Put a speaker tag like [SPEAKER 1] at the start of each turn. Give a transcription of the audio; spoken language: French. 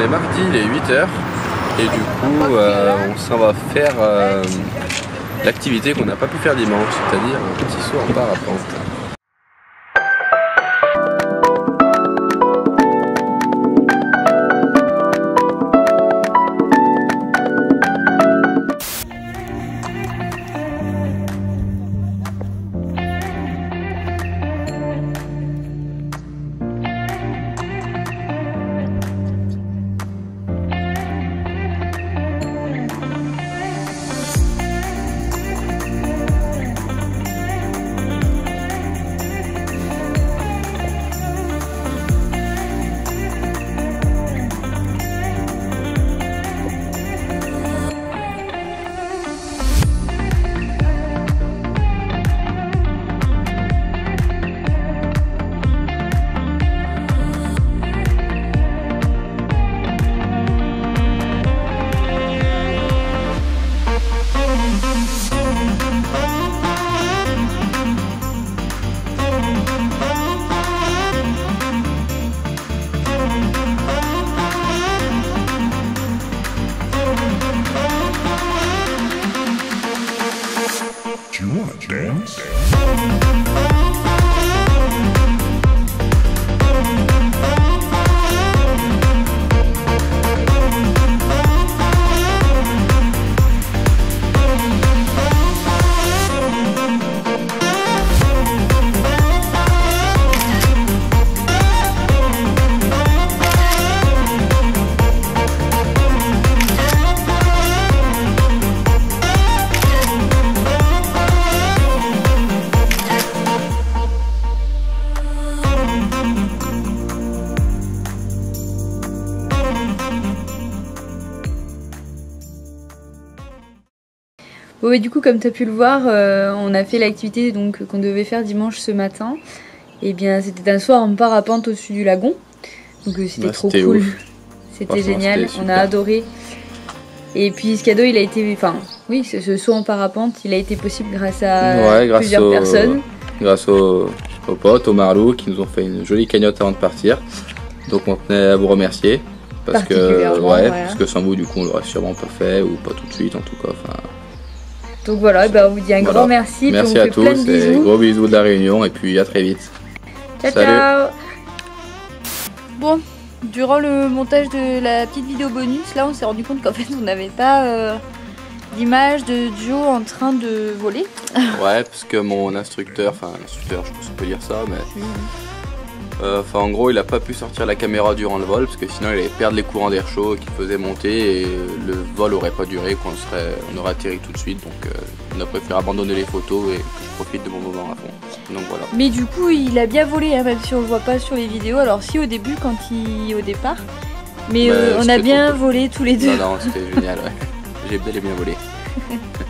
[SPEAKER 1] on est mardi, il est 8h. Et du coup, euh, on s'en va faire euh, l'activité qu'on n'a pas pu faire dimanche, c'est-à-dire un petit saut en parapente.
[SPEAKER 2] Dance? Dance?
[SPEAKER 3] Bon, ouais, du coup, comme tu as pu le voir, euh, on a fait l'activité donc qu'on devait faire dimanche ce matin. Et bien, c'était un soir en parapente au-dessus du lagon. Donc, euh, c'était
[SPEAKER 1] Bah,
[SPEAKER 3] trop cool. C'était génial, on a adoré. Et puis, ce cadeau, il a été. Enfin, oui, ce, ce saut en parapente, il a été possible grâce à
[SPEAKER 1] Ouais, grâce
[SPEAKER 3] plusieurs
[SPEAKER 1] au-
[SPEAKER 3] personnes.
[SPEAKER 1] Grâce aux, aux potes, aux Marlou, qui nous ont fait une jolie cagnotte avant de partir. Donc on tenait à vous remercier. Parce que, ouais,
[SPEAKER 3] voilà.
[SPEAKER 1] parce que sans vous, du coup, on l'aurait sûrement pas fait, ou pas tout de suite en tout cas. Enfin,
[SPEAKER 3] Donc voilà, ben, on vous dit un
[SPEAKER 1] Voilà.
[SPEAKER 3] grand merci. puis
[SPEAKER 1] merci
[SPEAKER 3] on
[SPEAKER 1] à
[SPEAKER 3] vous fait plein
[SPEAKER 1] tous
[SPEAKER 3] de
[SPEAKER 1] et
[SPEAKER 3] bisous.
[SPEAKER 1] gros bisous de la Réunion, et puis à très vite.
[SPEAKER 3] Ciao,
[SPEAKER 1] Salut.
[SPEAKER 3] ciao Bon, durant le montage de la petite vidéo bonus, là, on s'est rendu compte qu'en fait, on n'avait pas euh, d'image de Joe en train de voler.
[SPEAKER 1] Ouais, parce que mon instructeur, enfin instructeur, je pense qu'on peut dire ça, mais euh, enfin en gros, il a pas pu sortir la caméra durant le vol parce que sinon il allait perdre les courants d'air chaud qu'il faisait monter et le vol aurait pas duré, qu'on serait, on aurait atterri tout de suite. Donc euh, on a préféré abandonner les photos et que je profite de mon moment à fond. Donc voilà.
[SPEAKER 3] Mais du coup, il a bien volé, hein, même si on le voit pas sur les vidéos. Alors si au début, quand il au départ, mais
[SPEAKER 1] Bah,
[SPEAKER 3] euh, on a bien volé tous les deux.
[SPEAKER 1] Non, non, c'était génial. ouais. J'ai bel et bien volé.